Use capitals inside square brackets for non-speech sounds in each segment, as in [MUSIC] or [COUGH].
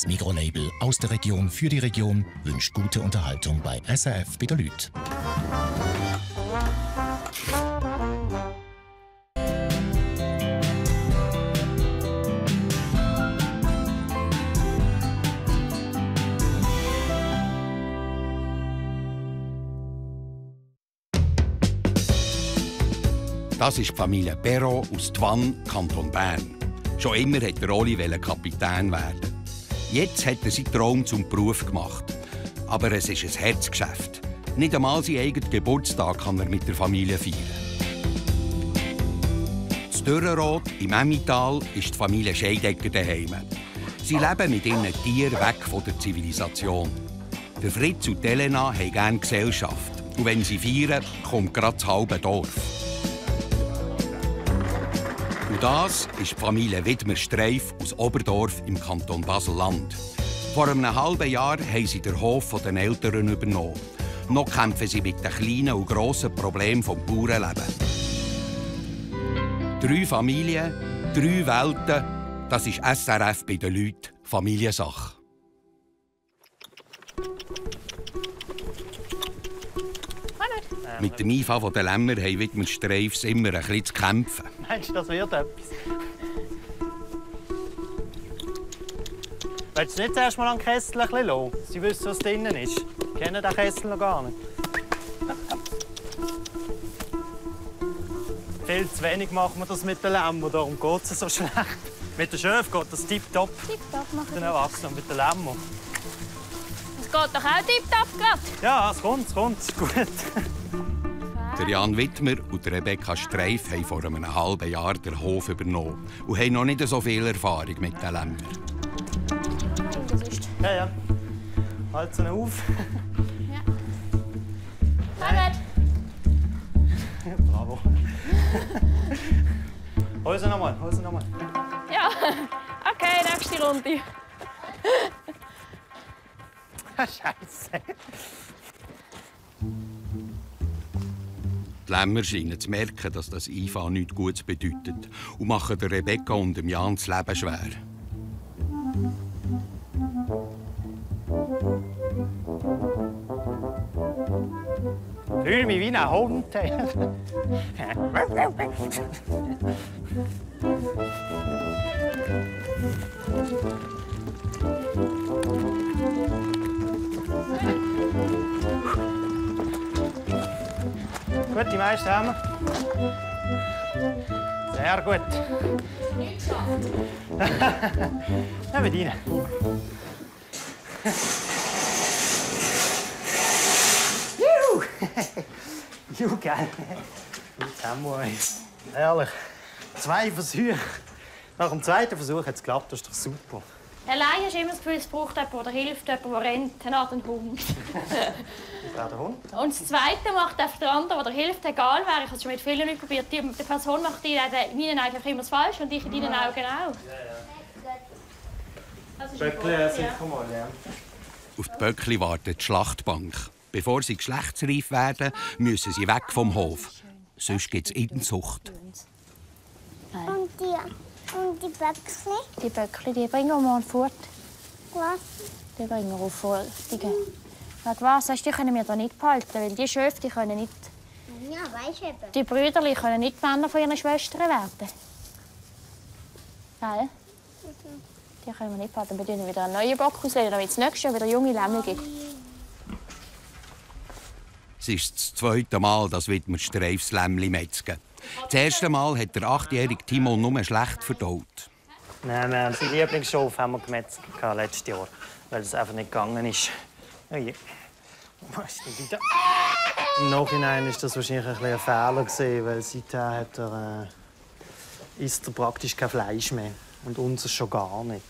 Das Mikrolabel aus der Region für die Region wünscht gute Unterhaltung bei SRF Lüt. Das ist die Familie Perro aus Twann, Kanton Bern. Schon immer wollte Oli Kapitän werden. Jetzt hat er seinen Traum zum Beruf gemacht. Aber es ist ein Herzgeschäft. Nicht einmal seinen eigenen Geburtstag kann er mit der Familie feiern. In Dürrenrot im Emmital ist die Familie Scheidegger daheim. Sie leben mit ihren Tieren weg von der Zivilisation. Der Fritz und Elena haben gerne Gesellschaft. Und wenn sie feiern, kommt gerade das halbe Dorf. Das ist die Familie Widmer-Streif aus Oberdorf im Kanton Basel-Land. Vor einem halben Jahr haben sie den Hof der Eltern übernommen. Noch kämpfen sie mit den kleinen und grossen Problemen des Bauernlebens. Drei Familien, drei Welten, das ist SRF bei den Leuten Familiensache. Mit dem Einfall der Lämmer haben Widmer Streifs immer ein bisschen zu kämpfen. Meinst du, das wird etwas? Willst du nicht zuerst mal an den Kessel ein bisschen lassen? Sie wissen, was drinnen ist. Sie kennen den Kessel noch gar nicht. Viel zu wenig machen wir das mit den Lämmern, darum geht es so schlecht. Mit den Schöfen geht das tipptopp. Tipptopp machen Den Erwachsenen mit den Lämmern. Es geht doch auch tipptopp gerade. Ja, es kommt, es kommt, [LAUGHS] gut. Der Jan Wittmer und Rebecca Streif haben vor einem halben Jahr den Hof übernommen und haben noch nicht so viel Erfahrung mit den Lämmern. Ja, ja. Halt sie auf. Kommt. [LAUGHS] Bravo. hol sie nochmal, hol sie nochmal. Ja, okay, nächste Runde. [LAUGHS] Scheiße. Die Lämmer scheinen zu merken, dass das Einfahren nichts Gutes bedeutet und machen der Rebecca und dem Jan das Leben schwer. Fühl mich wie ein Hund. [LAUGHS] [LAUGHS] Gut, die meisten haben wir. Sehr gut. Ja, mit Ihnen. Juhu! [LAUGHS] Juhu, geil. Jetzt haben wir uns. Ehrlich. Zwei Versuche. Nach dem zweiten Versuch hat es geklappt, das ist doch super. Allein hast du immer das Gefühl, es braucht jemanden oder hilft jemand, der rennt, eine Art ein Hund. [LAUGHS] Das der Hund. Und das Zweite macht einfach der andere, der hilft, egal wer. Ich habe es schon mit vielen Leuten probiert. Die, die Person macht in meinen Augen einfach immer das Falsche und ich in deinen Augen auch. Das ist Böckli, ein sicher Problem, mal, ja. Auf die Böckli wartet die Schlachtbank. Bevor sie geschlechtsreif werden, müssen sie weg vom Hof. Sonst gibt es Inzucht. Und die, und die Böckchen? Die Böckli, die bringen wir morgen fort. Was? Die bringen wir auf Foltigen. Wegen was? Weißt, die können wir da nicht behalten, weil die Schöfe die können nicht... Ja, weißt eben. Die Brüder können nicht Männer von ihren Schwestern werden. Gell? Die können wir nicht behalten. Wir tun wieder einen neuen Bock auslegen, damit es nächstes Jahr wieder junge Lämmel gibt. Es ist das zweite Mal, dass Widmer Streifs Lämmli metzgen. Das erste Mal hat der achtjährige Timo nur schlecht verdaut. Nein, wir haben seinen Lieblingsschauf haben wir gemetzelt letztes Jahr, weil es einfach nicht gegangen ist. Oh je. Was ist denn da? Im Nachhinein ist das wahrscheinlich ein, ein Fehler gewesen, weil seither hat er, äh, isst er praktisch kein Fleisch mehr und uns schon gar nicht.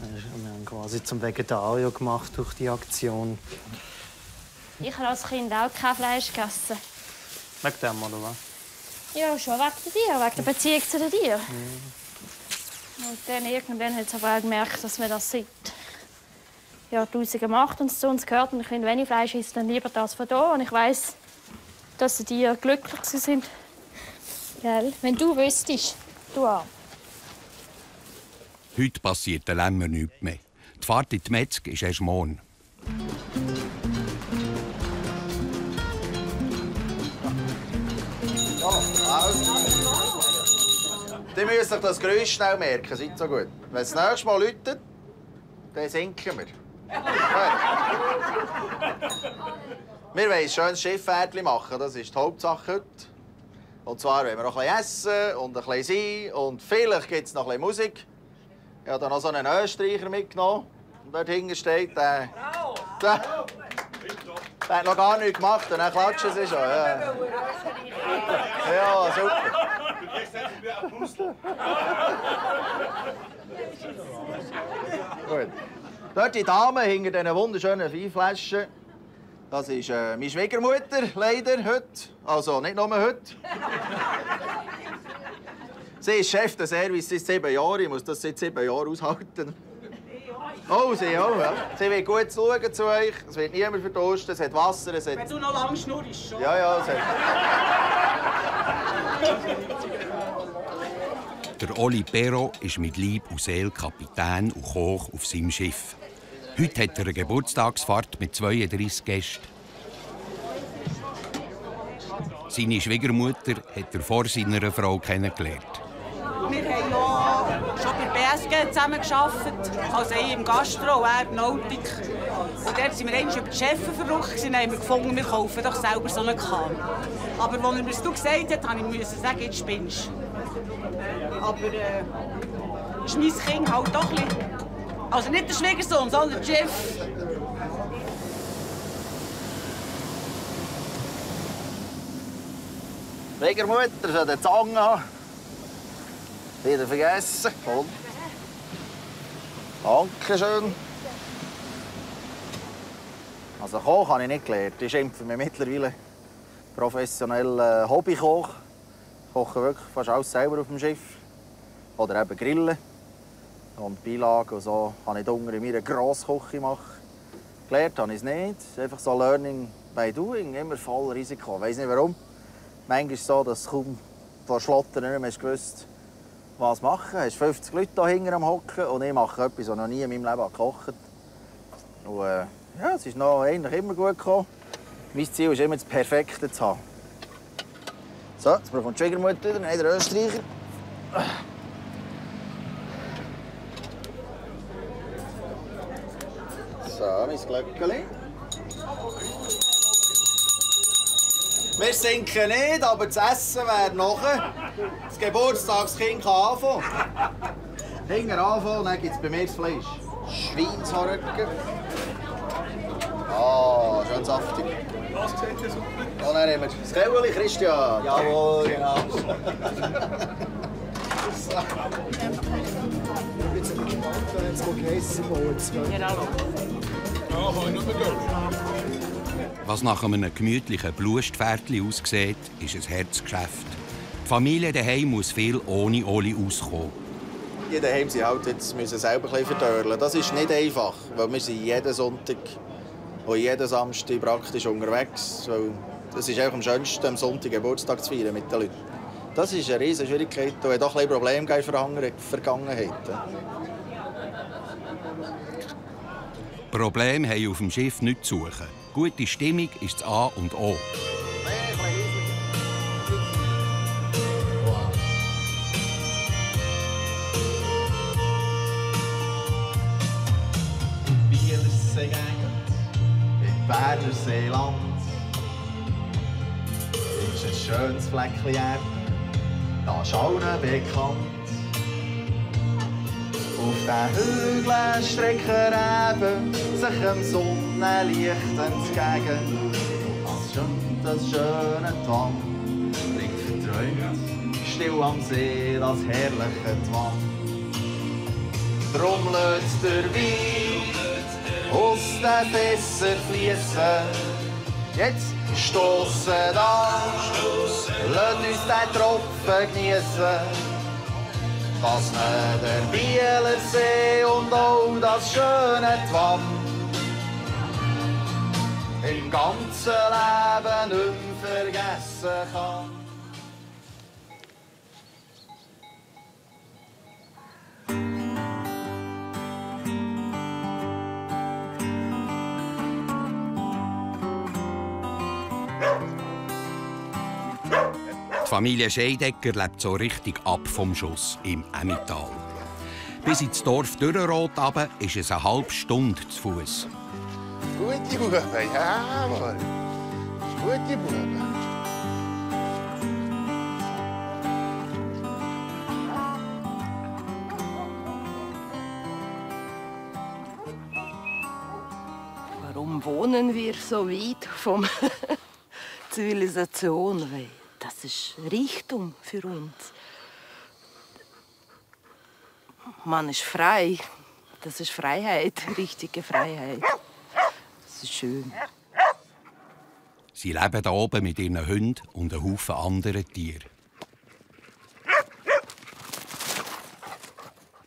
Wir haben quasi zum Vegetarier gemacht durch die Aktion. Ich habe als Kind auch kein Fleisch gegessen. Wegen dem, oder was? Ja, schon wegen der Tiere, wegen der Beziehung zu den Tieren. Und dann irgendwann hat es aber auch gemerkt, dass wir das seit Jahrtausenden macht und es zu uns gehört. Und ich finde, wenn ich Fleisch esse, dann lieber das von hier. Und ich weiß, dass die Tiere glücklich sind. Gell? Wenn du wüsstest, du auch. Heute passiert den Lämmer nichts mehr. Die Fahrt in die Metzg ist erst morgen. Die müssen sich das Geräusch schnell merken, seid so gut. Wenn es das nächste Mal läutet, dann sinken wir. wir wollen ein schönes Schifffährtchen machen, das ist die Hauptsache heute. Und zwar wollen wir noch bisschen essen und ein bisschen sein und vielleicht gibt es noch bisschen Musik. Ich habe da noch so einen Österreicher mitgenommen. Und dort hinten steht, der, der, der hat noch gar nichts gemacht und dann klatschen sie schon. Ja, ja super. Gut. Dort die Dame hinter diesen wunderschönen Weinflaschen. Das ist äh, meine Schwiegermutter, leider, heute. Also nicht nur heute. Sie ist Chef des Service seit sieben Jahren. Ich muss das seit sieben Jahren aushalten. Oh, sie auch, ja. Sie wird gut schauen zu euch. Es wird niemand verdursten. Es hat Wasser, es hat... Wenn du noch lang schnurrst, schon. Ja, ja, es hat... Der Oli Perro ist mit Lieb und Seele Kapitän und Koch auf seinem Schiff. Heute hat er eine Geburtstagsfahrt mit 32 Gästen. Seine Schwiegermutter hat er vor seiner Frau kennengelernt. Wir haben ja schon bei BSG zusammen gearbeitet. Also ich im Gastro, er in Nautik. Und dort sind wir einmal über die Chefin verrückt und haben gefunden, wir kaufen doch selber so einen Kahn. Aber als er mir das gesagt hat, musste ich sagen, jetzt spinnst Aber äh, ist mein Kind halt doch ein bisschen... Also nicht der Schwiegersohn, sondern der Chef. Schwiegermutter soll den Zang haben. Wieder vergessen. Und. Dankeschön. Also Koch habe ich nicht gelernt. Ich schimpfe mich mittlerweile professioneller Hobbykoch. Ich koche wirklich fast alles selber auf dem Schiff. Oder eben grillen. Und Beilagen und so habe ich unten in meiner Grossküche gemacht. Gelernt habe ich es nicht. Einfach so Learning by Doing. Immer voll Risiko. Ich weiß nicht warum. Manchmal ist es so, dass kaum vor Schlottern nicht mehr gewusst was machen. Du hast 50 Leute hier hinten am Hocken und ich mache etwas, das noch nie in meinem Leben gekocht. Und, äh, ja, es ist noch eigentlich immer gut gekommen. Mein Ziel ist immer, das Perfekte zu haben. So, jetzt braucht die Schwiegermutter nein, der Österreicher. So, mein Glöckchen. Wir sinken nicht, aber das Essen wäre nachher. Das Geburtstagskind kann anfangen. Hinten anfangen, dann gibt es bei mir das Fleisch. Schweinshaarrücken. Ah, schön saftig. Was sieht ihr super? Und dann haben wir das Käueli, Christian. Jawohl, genau. Ja, kann ich nur gehen. Was nach einem gemütlichen Blutstpferdchen aussieht, ist ein Herzgeschäft. Die Familie daheim muss viel ohne Oli auskommen. Die daheim sind halt jetzt müssen selber verdörlen. Das ist nicht einfach, weil wir sind jeden Sonntag und jeden Samstag praktisch unterwegs. Weil das ist auch am schönsten, am Sonntag Geburtstag zu feiern mit den Leuten. Das ist eine riesige Schwierigkeit und hat auch ein gegeben für andere Vergangenheit. Probleme haben auf dem Schiff nichts zu suchen. Gute Stimmung ist das A und O. Bernerseeland ist ein schönes Fleckchen Erde, das ist allen bekannt. Auf den Hügeln strecken Reben sich dem Sonnenlicht entgegen. Das schön, das schöne Twan bringt verträumt still am See das herrliche Twan. Drum lässt der Wein aus den Fässern fließen. Jetzt stoßen an, lass uns den Tropfen genießen. Was nicht der Bielersee und auch das schöne Twan im ganzen Leben nicht vergessen kann. Familie Scheidecker lebt so richtig ab vom Schuss im Emmental. Bis ins Dorf Dürrenrot runter ist es eine halbe Stunde zu Fuß. Gute Buben, jawohl. Gute Buben. Warum wohnen wir so weit vom [LAUGHS] Zivilisation? Weil das ist Richtung für uns. Man ist frei. Das ist Freiheit, [LAUGHS] richtige Freiheit. Das ist schön. Sie leben hier oben mit ihren Hunden und einem Haufen anderen Tieren.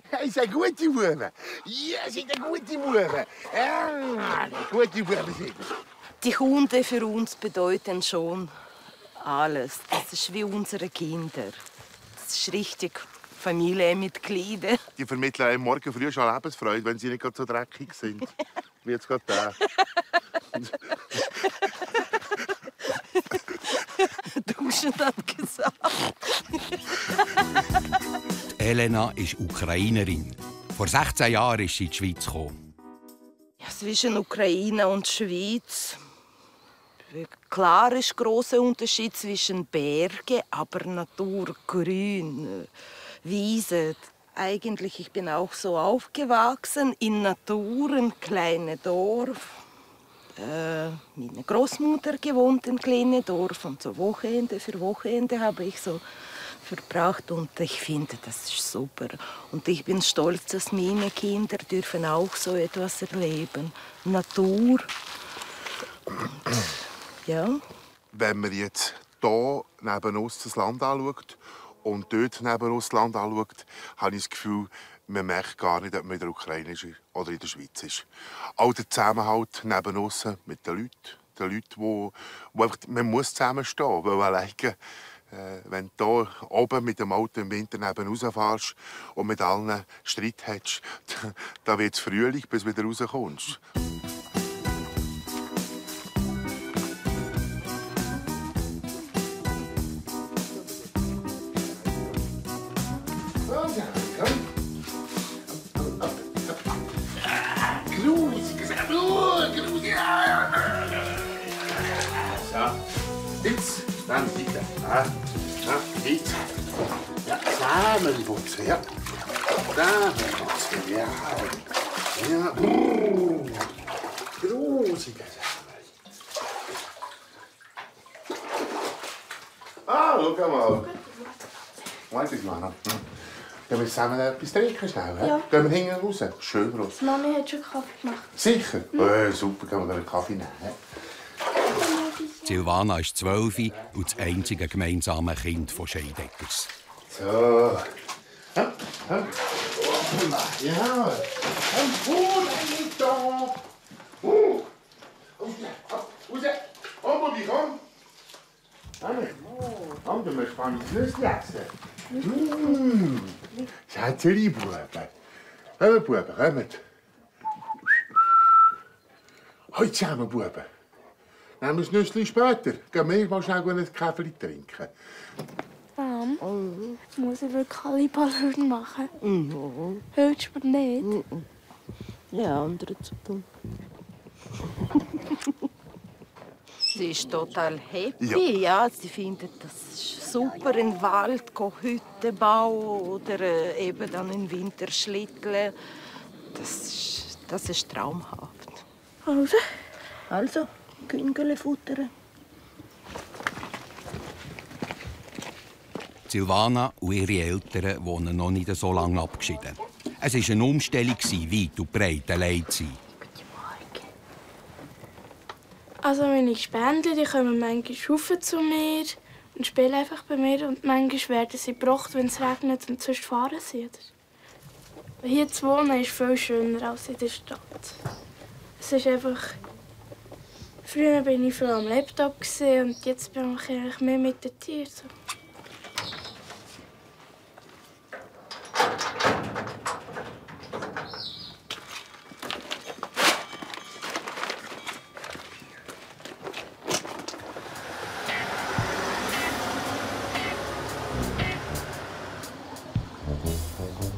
Hey, sind gute Buben. Ja, sind gute Buben. Ja, gute Buben sind. Die Hunde für uns bedeuten schon alles. Das ist wie unsere Kinder. Das ist richtig Familienmitglieder. Die vermitteln einem morgen früh schon Lebensfreude, wenn sie nicht gerade so dreckig sind. Wie jetzt gerade der. [LAUGHS] Duschen hat gesagt. Elena ist Ukrainerin. Vor 16 Jahren ist sie in die Schweiz gekommen. Ja, zwischen Ukraine und Schweiz. Klar ist großer Unterschied zwischen Berge, aber Natur, Grün, Wiese. Eigentlich, ich bin auch so aufgewachsen in Natur, ein kleines Dorf. Äh, meine Großmutter gewohnt im kleinen Dorf und so Wochenende für Wochenende habe ich so verbracht und ich finde, das ist super. Und ich bin stolz, dass meine Kinder dürfen auch so etwas erleben. Natur. Und, ja. Wenn man jetzt hier neben uns das Land anschaut und dort neben uns das Land anschaut, habe ich das Gefühl, man merkt gar nicht, ob man in der Ukraine ist oder in der Schweiz ist. Auch der Zusammenhalt neben uns mit den Leuten. Den Leuten, wo, wo einfach, man muss zusammenstehen, weil alleine, äh, wenn du hier oben mit dem Auto im Winter neben rausfährst und mit allen Streit hast, [LAUGHS] dann wird es Frühling, bis du wieder rauskommst. Ja, jetzt. Ja, zusammenputzen, ja. Ja. Ja, brrr. Grusige Ah, schau mal. Warte mal noch. Hm. Gehen wir zusammen etwas trinken schnell, hä? Ja. Gehen wir hinten raus? Schön raus. Mami hat schon Kaffee gemacht. Sicher? Äh, super, gehen wir einen Kaffee nehmen. Silvana ist 12 und das einzige gemeinsame Kind von Scheideckers. So. Ja, ja. Ja. Gut, nicht da. Uh. Raus. Komm, Bobby, komm. Anne. Komm, du mal ein Nüsse essen. Mmh. Schätzeli, Buben. Kommt, Buben, kommt. Heute zusammen, Buben. Nehmen wir das Nüssli später. Gehen wir mal schnell einen Kaffee trinken. Mom, muss ich wirklich Halliballen machen? Hörst du mir nicht? Ja, andere zu tun. [LAUGHS] sie ist total happy. Ja. sie findet das super im Wald go Hütte bauen oder äh, eben dann im Winter schlitteln. Das ist, das ist traumhaft. Also, Also, Küngele futtern. Silvana und ihre Eltern wohnen noch nicht so lange abgeschieden. Es war eine Umstellung, weit und breit allein zu sein. also meine Spendler, die kommen manchmal rauf zu mir und spielen einfach bei mir. Und manchmal werden sie gebracht, wenn es regnet und sonst fahren sie. oder? Hier zu wohnen ist viel schöner als in der Stadt. Es ist einfach... Früher bin ich viel am Laptop und jetzt bin ich eigentlich mehr mit den Tieren. Thank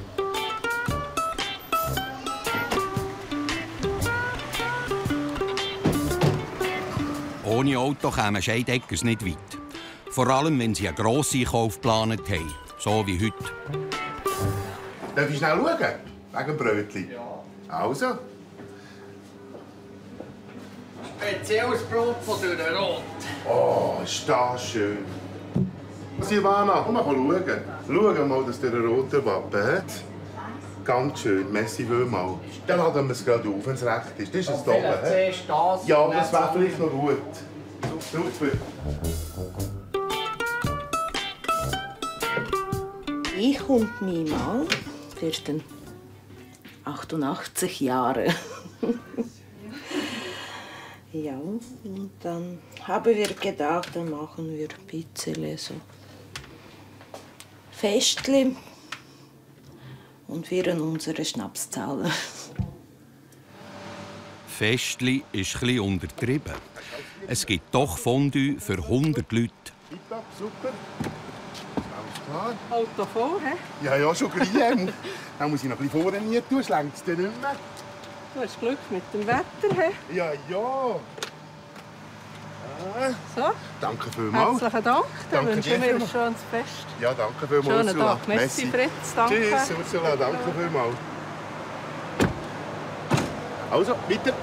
Ohne Auto kämen Scheideckers nicht weit. Vor allem, wenn sie einen Grosseinkauf geplant haben, so wie heute. Darf ich schnell schauen? Wegen dem Brötchen? Ja. Also. Spezielles Brot von Dürrenrot. Oh, ist das schön. Silvana, komm mal schauen. Schau mal, dass der eine rote Wappen hat. Ganz schön, merci vielmals. Dann laden wir es gerade auf, wenn es recht ist. Das ist es da oben. Ja, das wäre vielleicht noch gut. Super. Ich und mein Mann werden 88 Jahre. [LAUGHS] ja, und dann haben wir gedacht, dann machen wir ein bisschen so Festli und feiern unsere Schnapszahlen. Festli ist etwas untertrieben. Es gibt doch Fondue für 100 Leute. Tipptopp, super. Alles klar. Auto voll, hä? Ja, ja, schon gleich. [LAUGHS] Dann- muss ich noch ein bisschen vorne nie tun, schlägt es dann nicht mehr. Du hast Glück mit dem Wetter, hä? Ja, ja. Ah, So, danke vielmals. herzlichen Dank. Dann Danke wünsche dir ich mir ein schönes Fest. Ja, danke vielmals, Schönen Ursula. Tag. Merci, Fritz. Danke. Tschüss, Ursula. Danke vielmals. Also, weiter.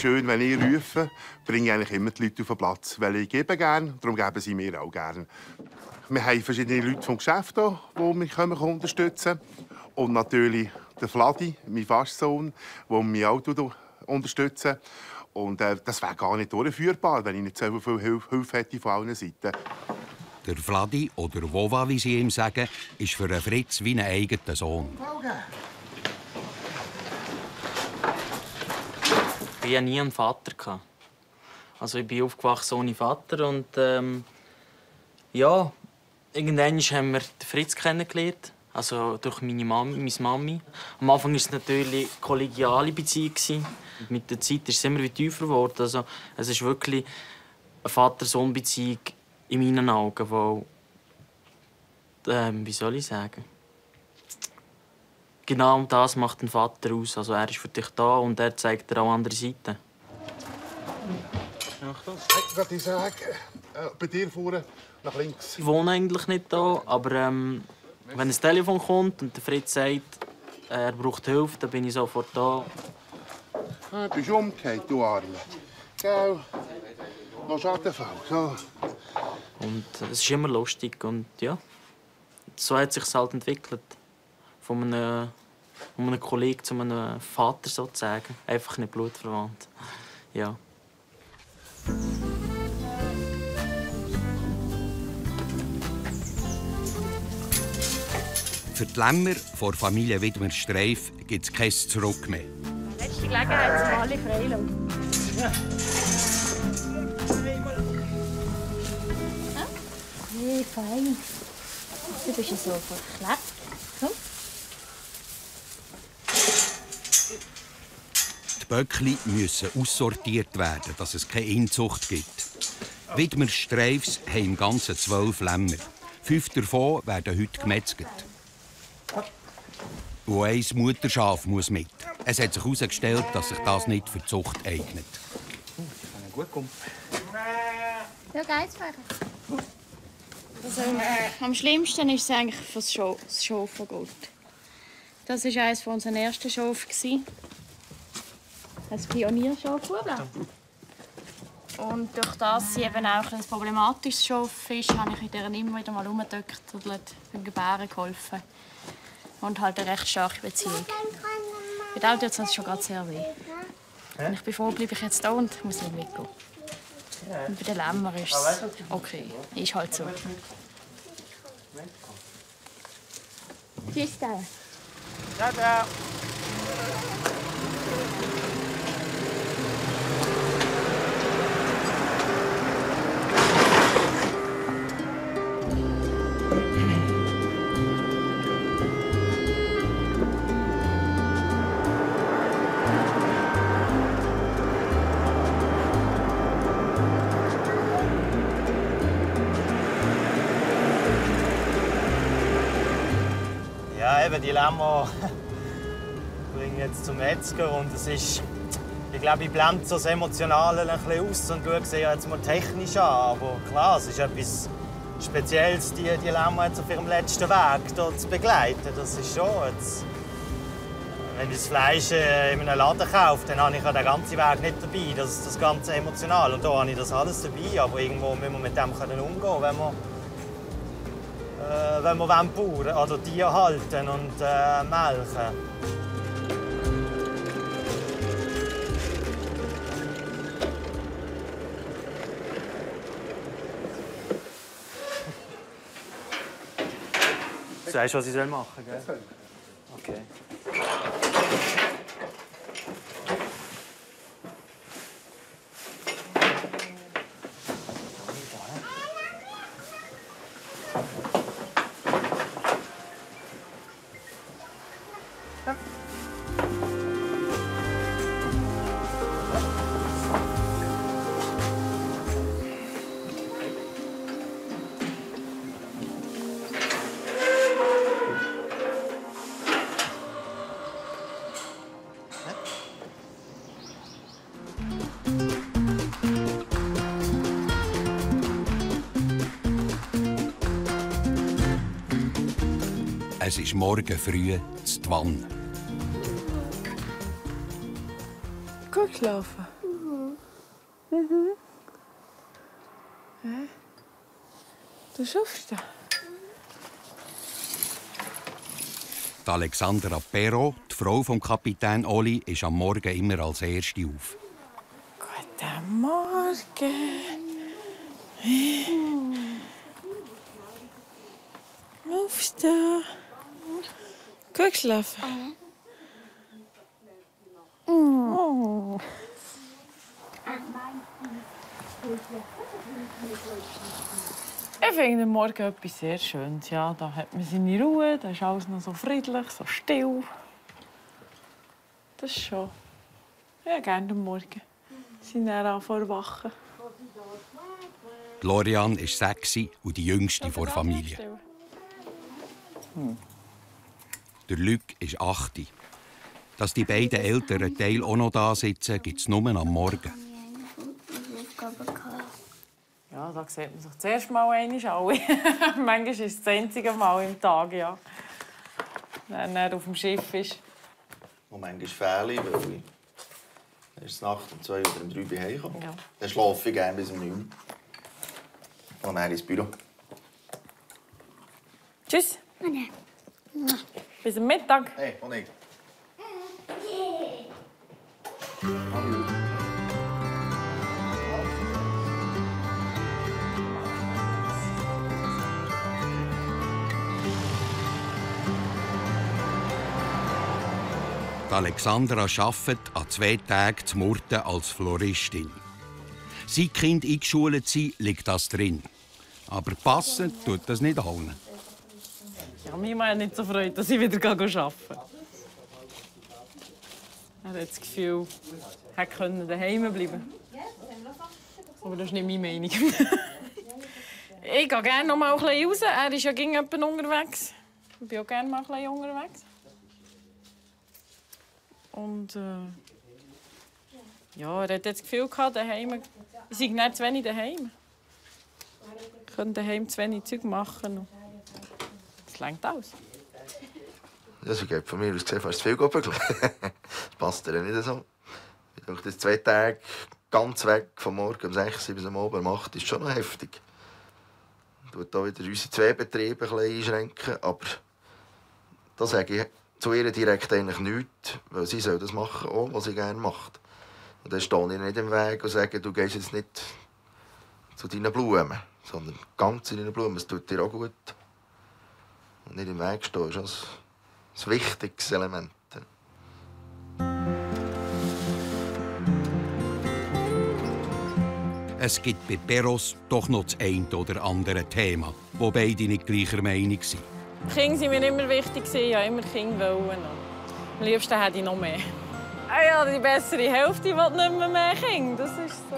Schön, wenn ich rufe, bringe ich eigentlich immer die Leute auf den Platz. Weil ich gebe gerne, darum geben sie mir auch gerne. Wir haben verschiedene Leute vom Geschäft hier, die mich können unterstützen können. Und natürlich der Vladi, mein Fastsohn, der mein Auto unterstützt. Und äh, das wäre gar nicht durchführbar, wenn ich nicht so viel Hilfe, hätte von allen Seiten. Der Vladi, oder Wova, wie sie ihm sagen, ist für einen Fritz wie ein eigener Sohn. Ich hatte nie einen Vater. Also ich bin aufgewachsen ohne Vater und ähm, ja, irgendwann haben wir Fritz kennengelernt. Also durch meine Mami, meine Mami. Am Anfang war es natürlich eine kollegiale Beziehung. Mit der Zeit ist es immer wieder tiefer geworden. Also, es ist wirklich eine Vater-Sohn-Beziehung in meinen Augen, wo ähm, wie soll ich sagen? Genau das macht ein Vater aus. Also er ist für dich da und er zeigt dir auch andere Seiten. Hey, was ich sagen? Äh, bei dir vorne nach links. Ich wohne eigentlich nicht da, aber ähm, wenn ein Telefon kommt und der Fritz sagt, er braucht Hilfe, dann bin ich sofort da. Ah, bist du umgekehrt, du Arme. Gell? Noch Schadenfall. So. Und es ist immer lustig und ja, so hat sich halt entwickelt. Von einem, von einem Kollegen zu einem Vater sozusagen. Einfach nicht blutverwandt. Ja. Für die Lämmer der Familie Widmer Streif gibt es kein Zurück mehr. Letzte Gelegenheit zum alle freilassen. Hey, fein. Du bist ja so verklebt. Komm. Die Böckli müssen aussortiert werden, dass es keine Inzucht gibt. Widmer Streifs haben im Ganzen zwölf Lämmer. Fünf davon werden heute gemetzelt. Und ein Mutterschaf muss mit. Es hat sich herausgestellt, dass sich das nicht für die Zucht eignet. Gut, komm. Ja, geht's. Also, am schlimmsten ist es eigentlich für das, Scho das. Das war eines unserer ersten Schafe. Ein Pionierschafbubel. Und durch das sie eben auch ein problematisches Schaf ist, habe ich ihr immer wieder mal umgedrückt und beim Gebären geholfen. Und halt eine recht starke Beziehung. Bei der tut es schon gerade sehr weh. Und ich bin froh, bleibe ich jetzt da und muss nicht mitgehen. Und bei den Lämmern ist es okay. Ist halt so. Tschüss, Stella. Ciao, ciao. eben Dilemma bringe jetzt zum Metzger und es ist, ich glaube, ich blende das Emotionale ein bisschen aus und schaue eher jetzt mal technisch an. Aber klar, es ist etwas Spezielles, die Dilemma jetzt auf ihrem letzten Weg hier zu begleiten. Das ist schon jetzt, wenn ich das Fleisch äh, in einem Laden kaufe, dann habe ich den ganzen Weg nicht dabei. Das ist das ganze emotional und da habe ich das alles dabei. Aber irgendwo müssen wir mit dem können umgehen, wenn wir äh, wenn wir wollen bauen oder Tiere halten und äh, melken. Sagst du, was ich machen soll, gell? Okay. Es ist morgen früh zu Twann. Gut geschlafen? Mhm. Hä? Du schaffst das? Die Alexandra Perro, die Frau vom Kapitän Oli, ist am Morgen immer als Erste auf. Guten Morgen. Aufstehen. Gut geschlafen? Oh. Ich finde den Morgen etwas sehr Schönes. Ja, da hat man seine Ruhe, da ist alles noch so friedlich, so still. Das ist schon. Ja, gerne den Morgen. Sie sind dann vor Wachen. Die Lorian ist sexy und die jüngste vor Familie. Der Luc ist 8. Dass die beiden älteren Teile auch noch da sitzen, gibt es nur am Morgen. Ja, da sieht man sich zuerst mal einmal alle. [LAUGHS] Manchmal ist es das einzige Mal im Tag, ja. Wenn er auf dem Schiff ist. Und manchmal fehle ich, weil ich erst Nacht um zwei oder um drei bin heimgekommen. Ja. Dann schlafe ich gerne bis um neun. Und dann ins Büro. Tschüss. Bis am Mittag. Hey, und ich. Die Alexandra arbeitet an zwei Tagen zu Murten als Floristin. Seit Kind eingeschult sein, liegt das drin. Aber passend tut das nicht allen. Ja, Mima hat nicht so Freude, dass ich wieder arbeiten. Er hat das Gefühl, er könnte daheim bleiben. Aber das ist nicht meine Meinung. [LAUGHS] ich gehe gerne noch mal raus. Er ist ja gegen jemanden unterwegs. Ich bin auch gerne mal ein bisschen unterwegs. Und äh, ja, er hat das Gefühl gehabt, daheim, sei nicht zu wenig daheim. Ich könnte daheim zu wenig Zeug machen. Längt aus. Ja, sie geht von mir aus gesehen fast viel Gobeln. das passt ihr nicht so. Ich das zwei Tage ganz weg, von morgen um 6 bis am Abend 8 ist schon noch heftig. Tut da wieder unsere zwei Betriebe ein einschränken, aber da sage ich zu ihr direkt eigentlich nichts, weil sie soll das machen, auch, was sie gerne macht. Und dann stehe ich nicht im Weg und sage, du gehst jetzt nicht zu deinen Blumen, sondern ganz zu deinen Blumen. Es tut dir auch gut. Und nicht im Weg stehen ist das ein wichtiges Element. Es gibt bei Peros doch noch das ein oder andere Thema, wo beide nicht gleicher Meinung sind. Kinder waren mir immer wichtig. Ich wollte immer Kinder. Wollen. Am liebsten hätte ich noch mehr. Ah ja, die bessere Hälfte will nicht mehr mehr Kinder. Das ist so.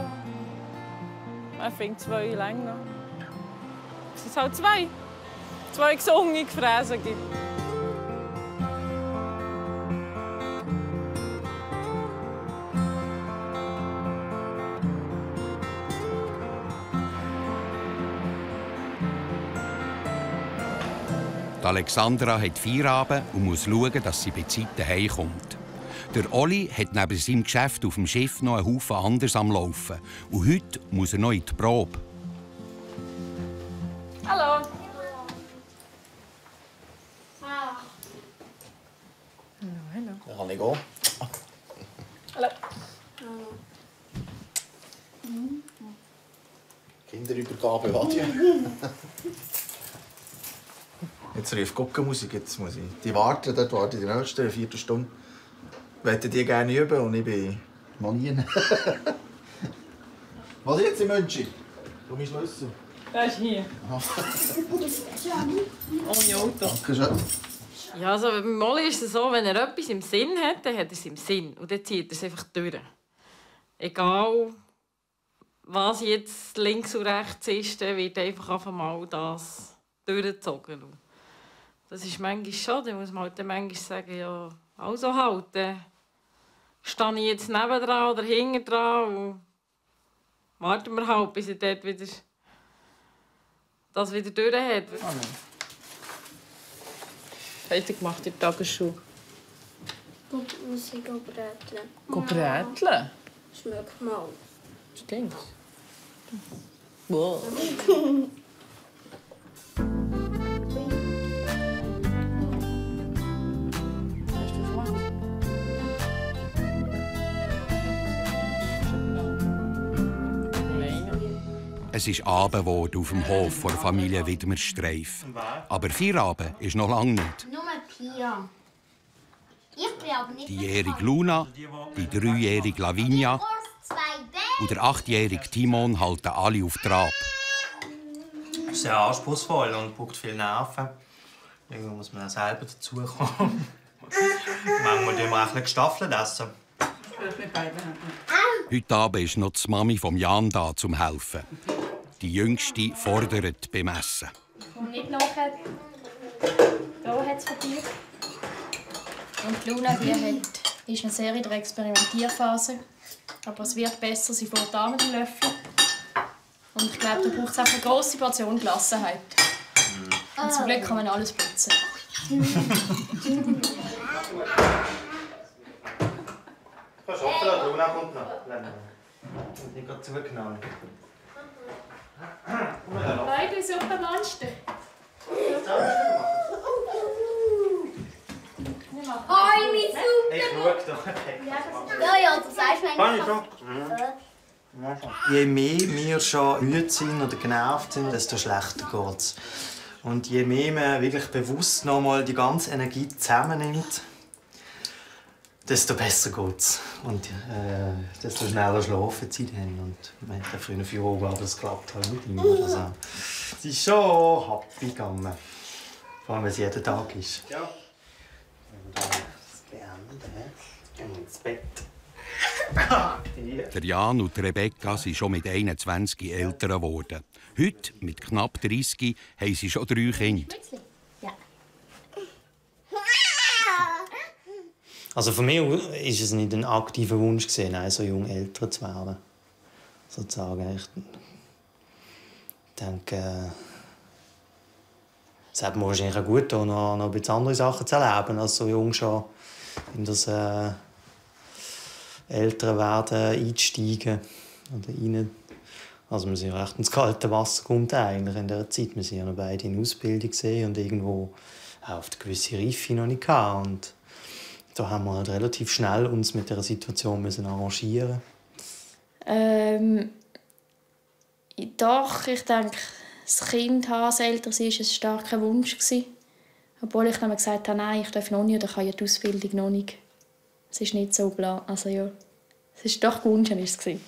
Ich finde zwei länger. Es sind halt zwei zwei gesungene Phrasen gibt. Die Alexandra hat Feierabend und muss schauen, dass sie bei Zeit daheim. Der Oli hat neben seinem Geschäft auf dem Schiff noch einen Haufen anders am Laufen. Und heute muss er noch in die Probe. Jetzt rief Guckenmusik, jetzt muss ich. Die warten, dort warten die nächste Viertelstunde. Wollen die gerne üben und ich bin Manien. Was jetzt, die Mönchi? Du mein Schlüssel. Der ist hier. Ohne Auto. Danke schön. Ja, also bei Molly ist es so, wenn er etwas im Sinn hat, dann hat er es im Sinn. Und dann zieht er es einfach durch. Egal, was jetzt links und rechts ist, dann wird einfach einfach mal das durchgezogen. Und das ist manchmal schon, da muss man halt dann manchmal sagen, ja, also halt, stehe ich jetzt nebendran oder hinten dran und warten wir halt, bis er dort wieder das wieder durch hat. Heute gemacht in der Tagesschule. Und Musik und Bräteln. Go bräteln? Schmeckt mal. Stinkt. Wow. Es ist Abend geworden auf dem Hof der Familie Widmer-Streif. Aber Feierabend ist noch lange nicht. Nur Pia. Ich bin aber nicht Die jährige Luna, die dreijährige Lavinia und der achtjährige Timon halten alle auf Trab. Es ist sehr anspruchsvoll und braucht viel Nerven. Irgendwo muss man auch selber dazukommen. [LAUGHS] Manchmal tun wir auch ein bisschen gestaffelt essen. Heute Abend ist noch die Mami vom Jan da zum helfen. Die Jüngste fordert beim Essen. Komm nicht nachher. Da hat es dich. Und die Luna die hat, ist noch sehr in der Experimentierphase. Aber es wird besser, sie fährt an mit dem Löffel. Und ich glaube, da braucht es auch eine grosse Portion Gelassenheit. Und zum Glück kann man alles putzen. Kannst hoffen, dass Luna kommt noch. Und nicht gerade zugenommen. Beide super Monster. Hoi, mit Ich Super. schau doch. Ja, ja, du sagst mir Kann ich schon? Je mehr wir schon müde sind oder genervt sind, desto schlechter geht es. Und je mehr man wirklich bewusst noch mal die ganze Energie zusammennimmt, desto besser geht es. Und äh, desto schneller schlafen sie dann. Und man hat ja früher vier Augen, aber es klappt halt nicht immer. Also, es ist schon happy gegangen. Vor allem, wenn es jeden Tag ist. Ja. Und äh, das Ende, gehen wir ins Bett. Der Jan und Rebecca sind schon mit 21 älter geworden. Heute, mit knapp 30, haben sie schon drei Kinder. Also für mich war es nicht ein aktiver Wunsch, gewesen, nein, so jung älter zu werden. Sozusagen. Ich denke, äh, es hat mir wahrscheinlich auch gut getan, noch, noch ein bisschen andere Sachen zu erleben, als so jung schon in das äh, ältere Werden einzusteigen. Oder rein. Also wir sind recht ins kalte Wasser kommt eigentlich in dieser Zeit. Wir sind ja noch beide in Ausbildung und irgendwo auch auf eine gewisse Reife noch nicht gehabt. Und da haben wir halt relativ schnell uns mit der Situation müssen arrangieren. Ähm, doch, ich denke, das Kind haben, das älter sein, war ein starker Wunsch. Obwohl ich dann gesagt habe, nein, ich darf noch nicht oder ich habe ja die Ausbildung noch nicht. Es ist nicht so geplant. Also ja, es ist doch gewünscht, ist es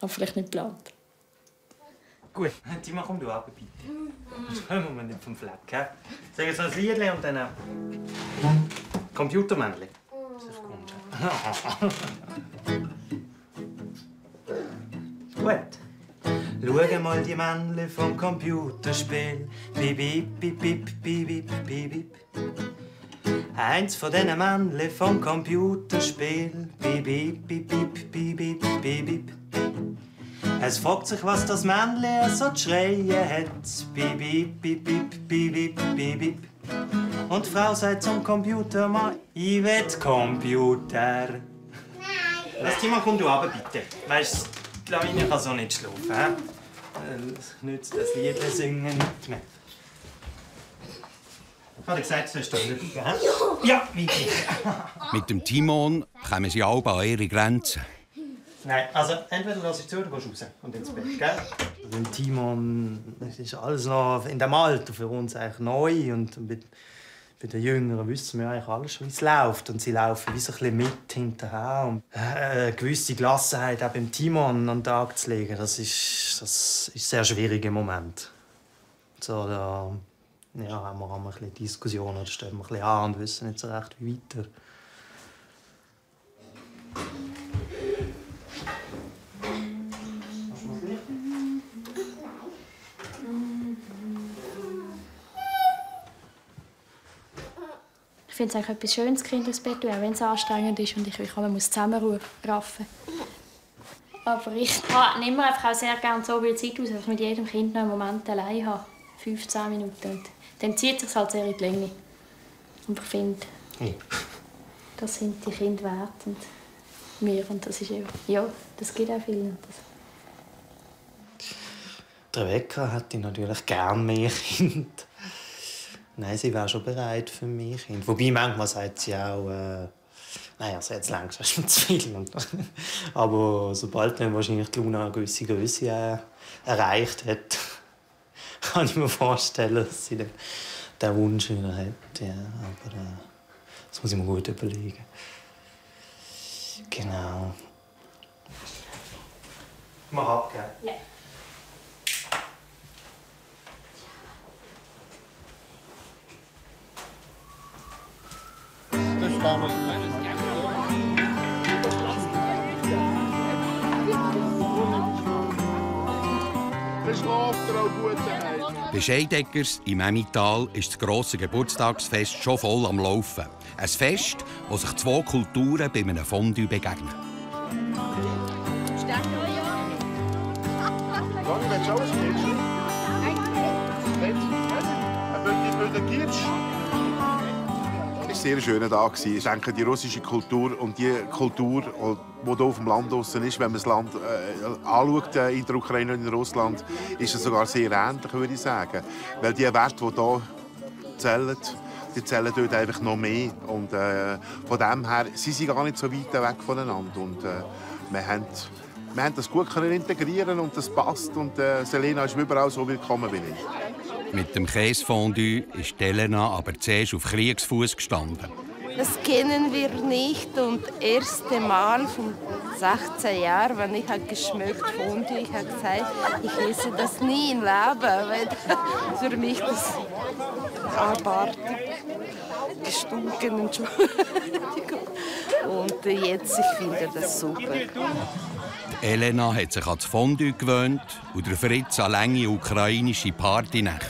aber vielleicht nicht geplant. Gut, Tima, komm du ab, bitte. Sonst kommen wir nicht vom Fleck. He? Sag jetzt noch ein Lied und dann... äh, Computermännchen. [LAUGHS] Gut. Schau mal die Männchen vom Computerspiel. Bip, bip, bip, bip, bip, bip. Eins von diesen Männchen vom Computerspiel. Bip, bip, bip, bip, bip, bip, bip, bip. Es fragt sich, was das Männchen so zu schreien hat. Bip, bip, bip, bip, bip, bip, bip. Und die Frau sagt zum Computer mal, ich will Computer. Nein. Das Thema komm du runter, bitte. Weißt Lawine kann so nicht schlafen. He? Äh, nützt das Lied singen nicht mehr. Hat er gesagt, du sollst da bleiben, gell? Ja, wirklich. Mit dem Timon kommen sie alle an ihre Grenzen. Nein, also entweder lass ich zu oder gehst raus und ins Bett, gell? Also Timon, ist alles noch in dem Alter für uns eigentlich neu und bei, bei den Jüngeren wissen wir eigentlich alles schon, wie es läuft und sie laufen wie so ein bisschen mit hinterher und äh, eine gewisse Gelassenheit auch beim Timon an den Tag zu legen, das ist, das ist sehr schwierig im Moment. So, da ja, haben wir, wir ein Diskussionen oder stehen wir ein bisschen an und wissen nicht so recht, wie weiter. Finde es eigentlich etwas Schönes, Kind ins Bett, auch wenn es anstrengend ist und ich mich man muss zusammenraffen Aber ich nehme mir einfach auch sehr gerne so viel Zeit aus, dass ich mit jedem Kind noch einen Moment allein habe. 15 Minuten. Und dann zieht es sich halt sehr in die Länge. Und ich finde, hey. das sind die Kinder wert und wir. Und das ist eben, ja, das gibt auch viel. Der Wecker hätte natürlich gern mehr Kinder. Nein, sie wäre schon bereit für Kinder. Wobei manchmal sagt sie auch, äh, naja, also jetzt langsam ist schon zu viel. [LAUGHS] Aber sobald dann wahrscheinlich die Luna eine gewisse Größe äh, erreicht hat, [LAUGHS] kann ich mir vorstellen, dass sie den, den Wunsch wieder hat. Ja, aber äh, das muss ich mir gut überlegen. Genau. Mach ab, gell? Ja. Das ist damals Dann schlaft er auch gut daheim. Bei Scheideckers im Emmental ist das grosse Geburtstagsfest schon voll am Laufen. Ein Fest, wo sich zwei Kulturen bei einem Fondue begegnen. Willst du auch ein Kirsch? Ein Bündel Kirsch? Es war ein sehr schöner Tag. Ich denke, die russische Kultur und die Kultur, die hier auf dem Land draussen ist, wenn man das Land äh, äh, in der Ukraine und in Russland, ist es sogar sehr ähnlich, würde ich sagen. Weil die Werte, die hier zählen, die zählen dort einfach noch mehr. Und äh, von dem her, sie sind gar nicht so weit weg voneinander. Und äh, wir haben wir haben das gut integrieren und das passt. Und äh, Selena ist überall so willkommen wie ich. Mit dem Käsefondue ist Elena aber zuerst auf Kriegsfuß gestanden. Das kennen wir nicht und das erste Mal von 16 Jahren, wenn ich halt geschmückt Fondue, ich habe gesagt, ich esse das nie im Leben, weil [LAUGHS] für mich das abartig gestunken. Und [LAUGHS] jetzt ich finde das super. Elena hat sich an das Fondue gewöhnt und der Fritz an lange ukrainische Partynächte.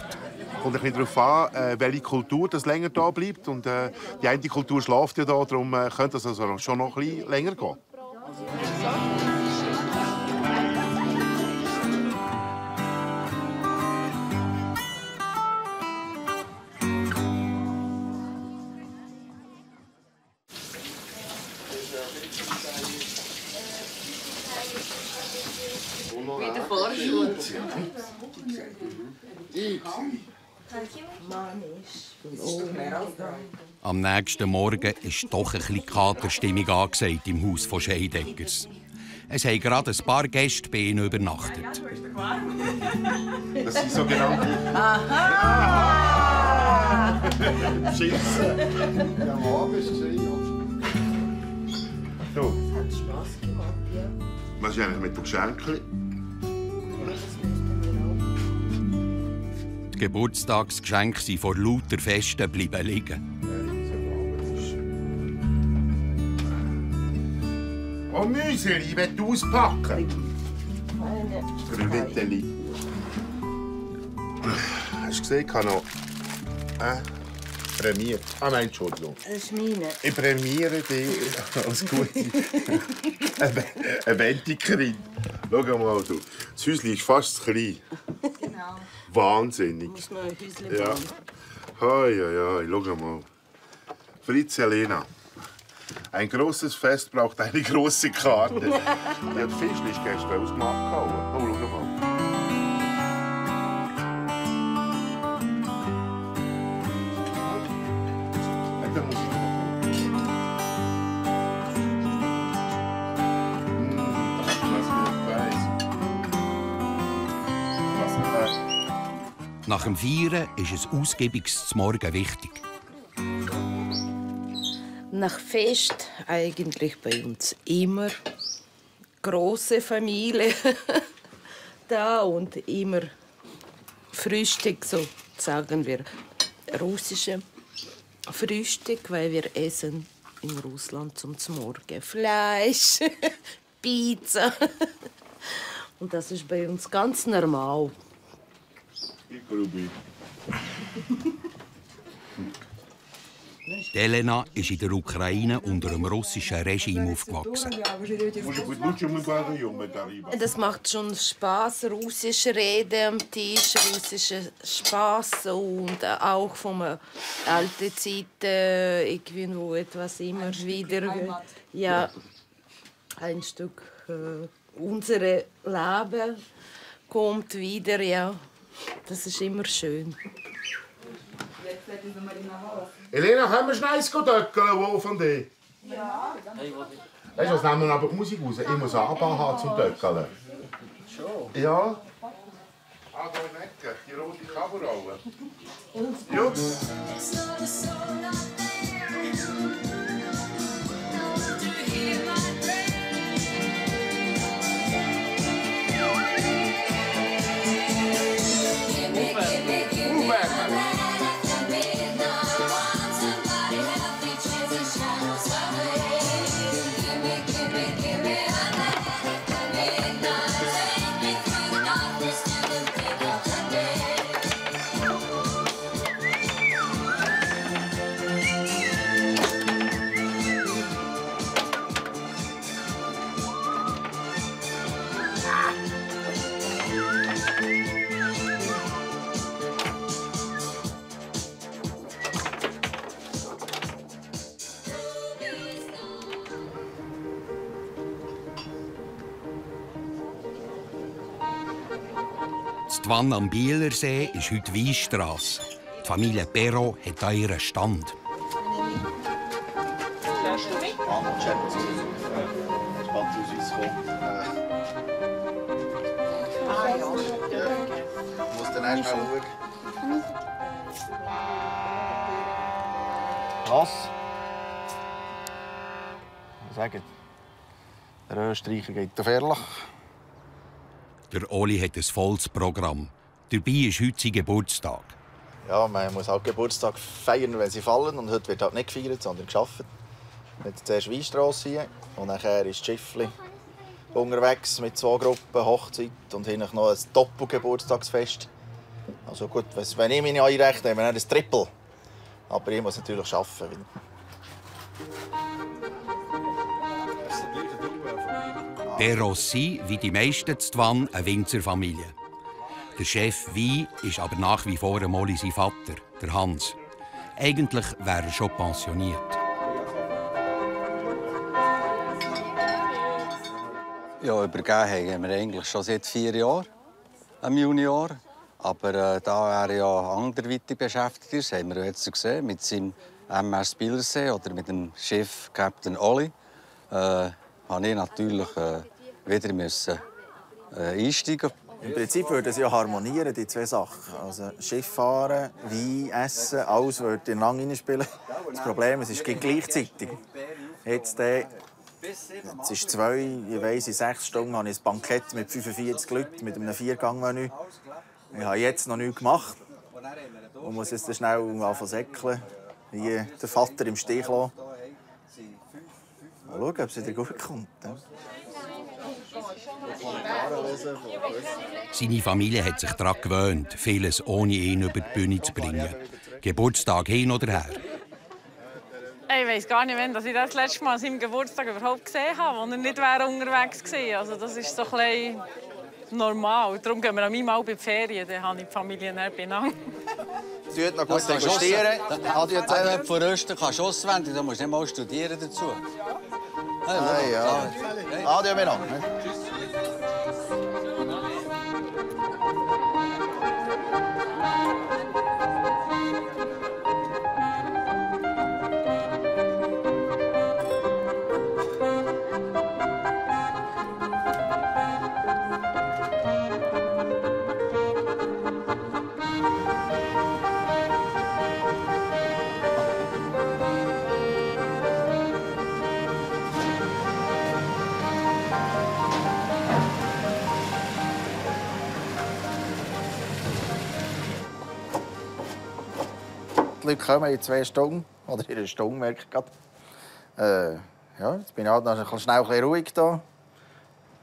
Kommt ein bisschen darauf an, äh, welche Kultur das länger da bleibt. Und, äh, die eine Kultur schläft ja da, darum äh, könnte das also schon noch ein bisschen länger gehen. Wieder Fahrschule. Am nächsten Morgen ist doch ein bisschen Katerstimmung angesagt im Haus von Scheideckers. Es haben gerade ein paar Gäste bei ihnen übernachtet. Das sind sogenannte [LAUGHS] Schützen. Ja, am Abend ist es So. Hat Spaß gemacht, ja. Was ist eigentlich mit dem Geschenk? Die Geburtstagsgeschenke sind vor lauter Festen bleiben liegen. Oh, Müsli, ich will auspacken. Krevetteli. Hast du gesehen, ich habe noch äh, prämiert. Ah nein, Entschuldigung. Das ist meine. Ich prämiere dich [LAUGHS] als gute [LAUGHS] Eventikerin. Schau mal, du. Das Häuschen ist fast zu klein. Genau. Wahnsinnig. Muss noch ein Häuschen Ja. bauen. Hoi, hoi, hoi, schau mal. Fritz Helena. Ein großes Fest braucht eine große Karte. [LAUGHS] Die hat Fischlis gestern aus dem Markt gehauen. Oh, schau mal. Ja, dann musst Nach dem Feiern ist ein ausgiebiges Morgen wichtig. Nach Fest eigentlich bei uns immer große Familie [LAUGHS] da und immer Frühstück, so sagen wir russische Frühstück, weil wir essen in Russland zum Morgen Fleisch, [LAUGHS] Pizza und das ist bei uns ganz normal. [LAUGHS] Elena ist in der Ukraine unter dem russischen Regime aufgewachsen. Das macht schon Spaß, russisch reden am Tisch, russischer Spaß und auch von alten Zeiten irgendwo etwas immer wieder. Ja, ein Stück äh, unsere Leben kommt wieder, ja. Das ist immer schön. Elena, können wir schnell eins döckeln, wo von dir? Ja. Weißt du, was nehmen wir aber die Musik raus? Ich muss Anbau haben zum Döckeln. Schon? Ja. Ah, da Ecke, die rote Kabelrolle. Jungs. Die Wanne am Bielersee ist heute Weinstrasse. Die Familie Perro hat hier ihren Stand. Was? Sagen. Der Österreicher geht auf Erlach. Der Oli hat ein volles Programm. Dabei ist heute sein Geburtstag. Ja, man muss halt Geburtstag feiern, wenn sie fallen. Und heute wird halt nicht gefeiert, sondern geschafft. Haben zuerst Weinstrasse hier und nachher ist Schiffli unterwegs mit zwei Gruppen, Hochzeit und hinten noch ein Doppelgeburtstagsfest. Also gut, wenn ich meine einrechne, haben wir ein Triple. Aber ich muss natürlich arbeiten. Perro sind, wie die meisten zu Twan, eine Winzerfamilie. Der Chef Wein ist aber nach wie vor einmal sein Vater, der Hans. Eigentlich wäre er schon pensioniert. Ja, übergeben haben wir eigentlich schon seit vier Jahren, am Junior. Aber äh, da er ja anderweitig beschäftigt ist, haben wir jetzt gesehen, mit seinem MS Bielersee oder mit dem Chef Captain Oli, äh, habe ich natürlich äh, wieder müssen, äh, einsteigen. Im Prinzip würden sie ja harmonieren, die zwei Sachen. Also Schiff fahren, Wein essen, alles würde ineinander hineinspielen. Das Problem ist, es geht gleichzeitig. Jetzt, äh, es ist zwei, ich weiss, in sechs Stunden habe ich ein Bankett mit 45 Leuten, mit einem Viergangmenü. Ich habe jetzt noch nichts gemacht und muss jetzt schnell anfangen säckeln. Hier den Vater im Stich lassen. Mal schauen, ob es wieder gut kommt. ne? Seine Familie hat sich daran gewöhnt, vieles ohne ihn über die Bühne zu bringen. Geburtstag hin oder her. Ich weiß gar nicht, wann dass ich das letzte Mal an seinem Geburtstag überhaupt gesehen habe, als er nicht wäre unterwegs war. Also das ist so ein bisschen normal. Darum gehen wir an meinem Mal bei die Ferien, dann habe ich die Familie näher beieinander. Tut noch gut du degustieren. Adieu zusammen. von Rösten kannst du auswendig, da musst du nicht mal studieren dazu. Ah, ja. Adieu miteinander. Die Leute kommen in zwei Stunden. Oder in einer Stunde, merke ich gerade. Äh, ja, jetzt bin ich halt schnell ein ruhig da.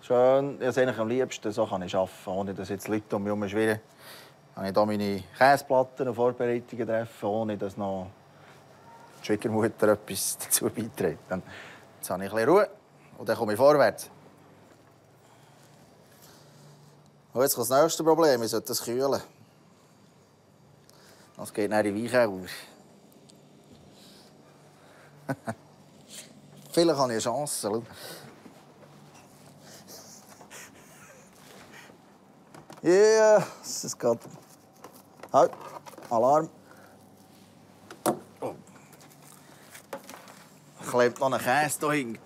Schön, das eigentlich am liebsten, so kann ich arbeiten, ohne dass jetzt Leute um mich herum schwirren. Kann ich hier meine Käseplatten und Vorbereitungen treffen, ohne dass noch die Schwiegermutter etwas [LAUGHS] dazu beiträgt. Dann jetzt habe ich ein Ruhe und dann komme ich vorwärts. Und jetzt kommt das nächste Problem, ich sollte das kühlen. Das geht nach in Weichauer. [LAUGHS] Vielleicht habe ich eine Chance. schau. Ja, yeah, es geht. Halt, Alarm. Oh. Klebt noch ein Käse da hinten.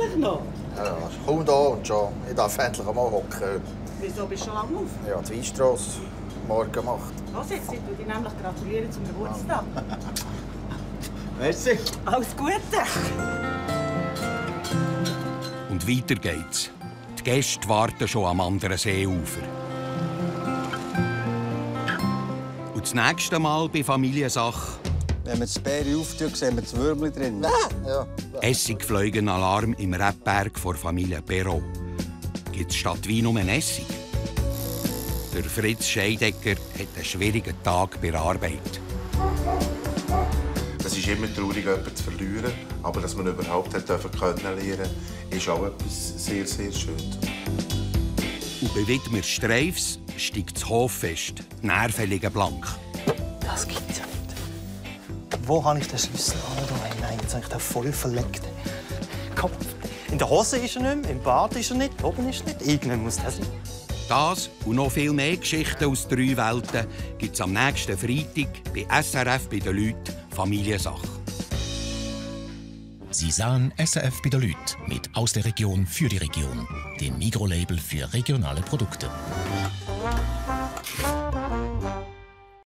Eigentlich noch? Ja, komm da und schon. Ich darf endlich einmal hocken. Wieso bist du schon lange auf? Ja, die Weinstrasse. Morgen gemacht. Los jetzt, ich würde dich nämlich gratulieren zum Geburtstag. [LAUGHS] Merci. Alles Gute. Und weiter geht's. Die Gäste warten schon am anderen Seeufer. Und das nächste Mal bei Familiensache Wenn wir das Bäri auftun, sehen wir das Würmli drin. Ja. Essigfleugenalarm im Rebberg vor Familie Perrault. Gibt's statt Wein nur Essig? Der Fritz Scheidecker hat einen schwierigen Tag bei der Arbeit. Es ist immer traurig, jemanden zu verlieren, aber dass man überhaupt hat dürfen kennenlernen ist auch etwas sehr, sehr Schönes. Und bei Widmer Streifs steigt das Hoffest, die Nervenligen blank. Das gibt's ja. Wo habe ich den Schlüssel? Oh, nein, nein, jetzt habe ich den voll verleckt. Komm, in der Hose ist er nicht mehr, im Bad ist er nicht, oben ist er nicht. Irgendwann muss der sein. Das und noch viel mehr Geschichten aus drei Welten gibt es am nächsten Freitag bei SRF bei den Leuten Familiensache. Sie sahen SRF bei der Lüt mit Aus der Region für die Region, dem Mikrolabel für regionale Produkte.